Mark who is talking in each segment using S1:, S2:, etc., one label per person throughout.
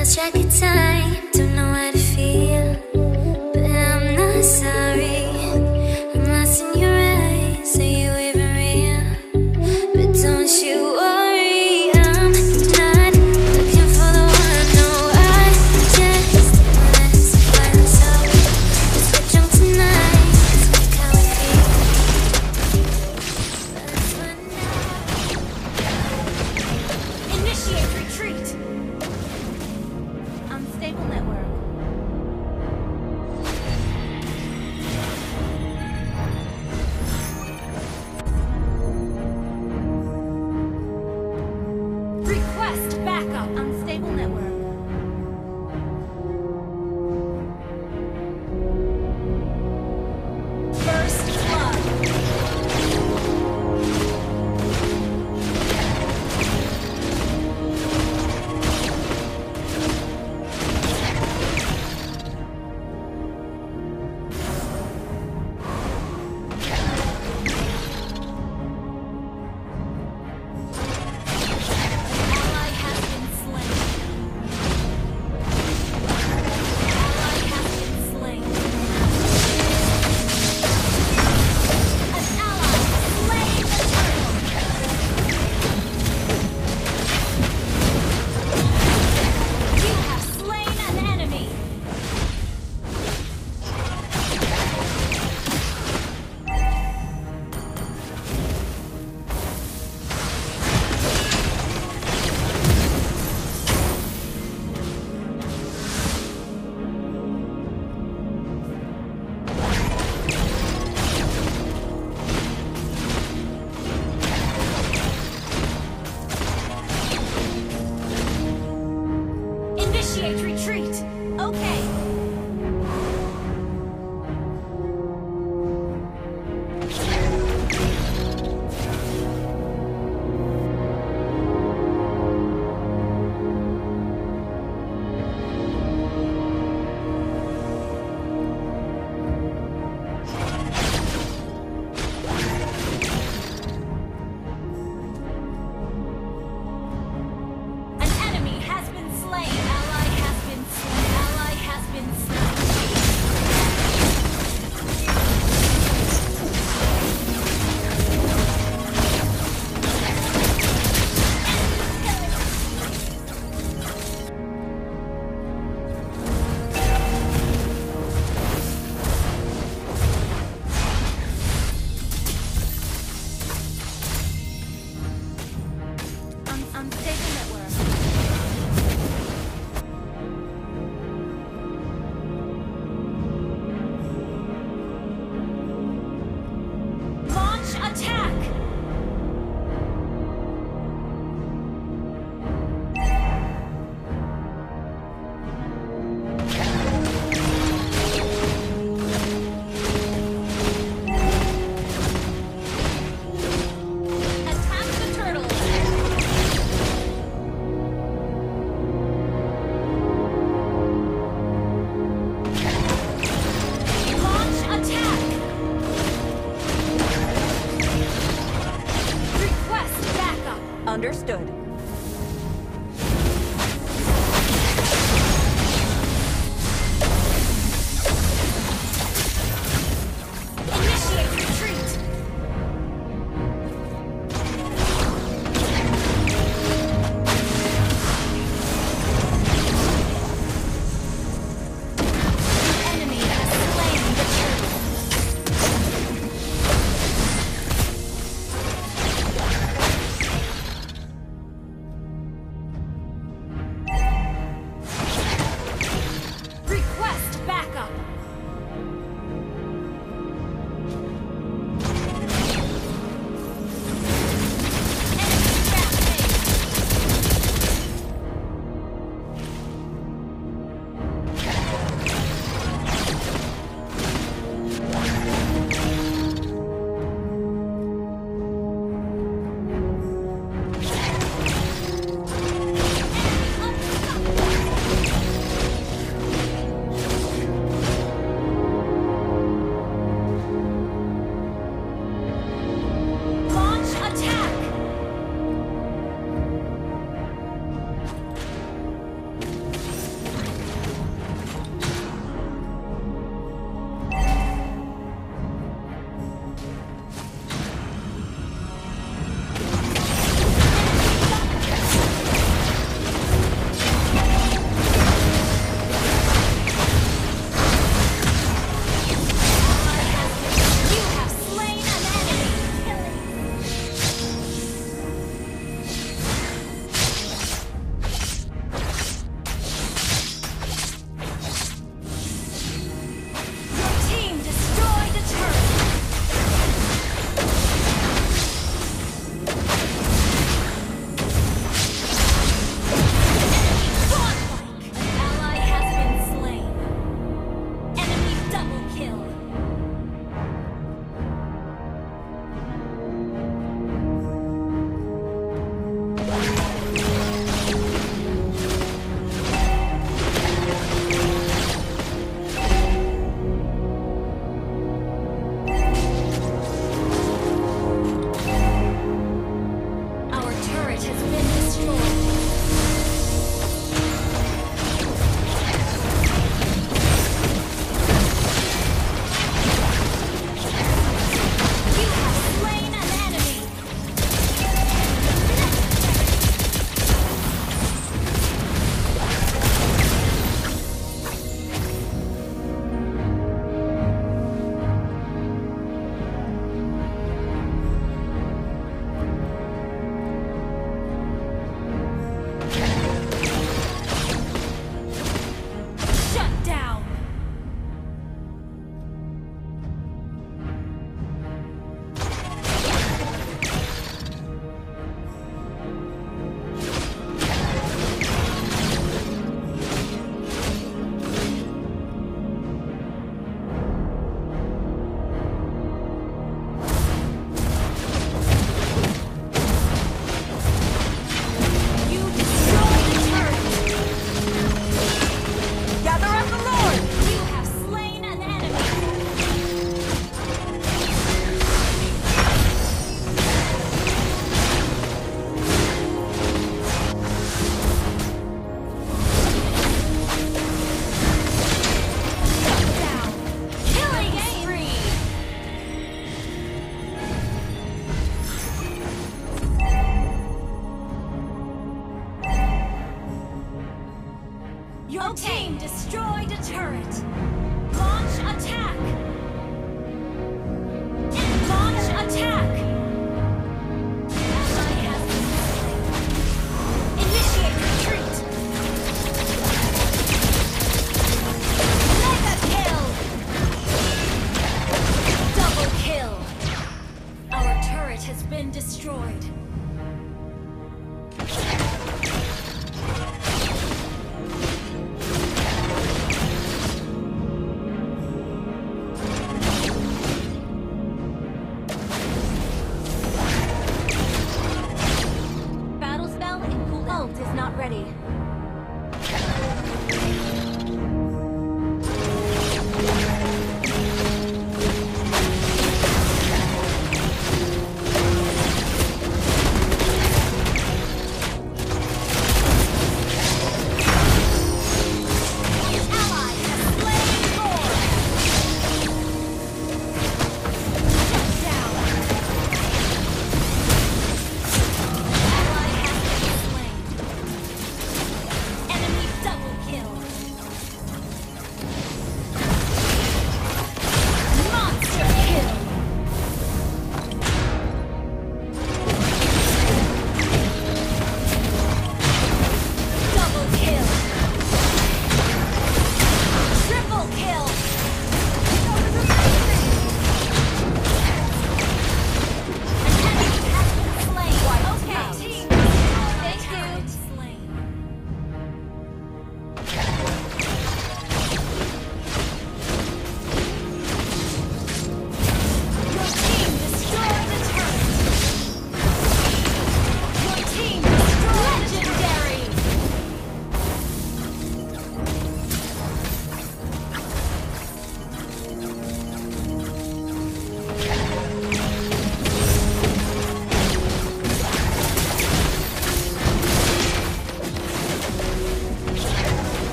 S1: lost track of time, don't know how to feel, but I'm not sorry. I'm lost in your eyes, are you even real? But don't you worry, I'm not looking for the one. No, I just.
S2: Initiate retreat! Has been destroyed.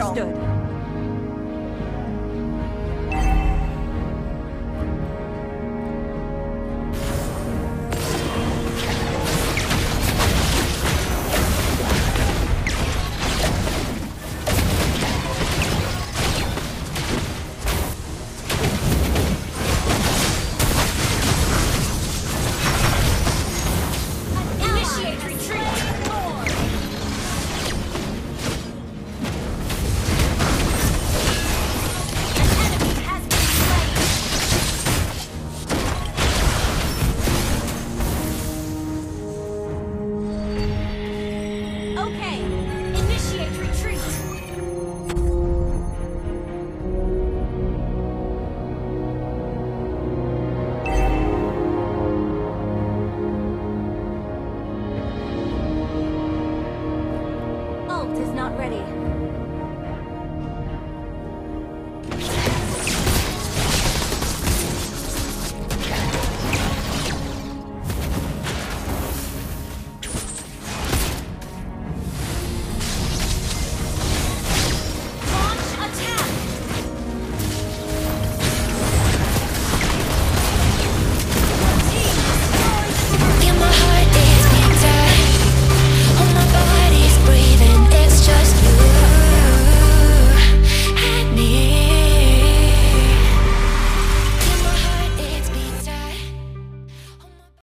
S2: Understood.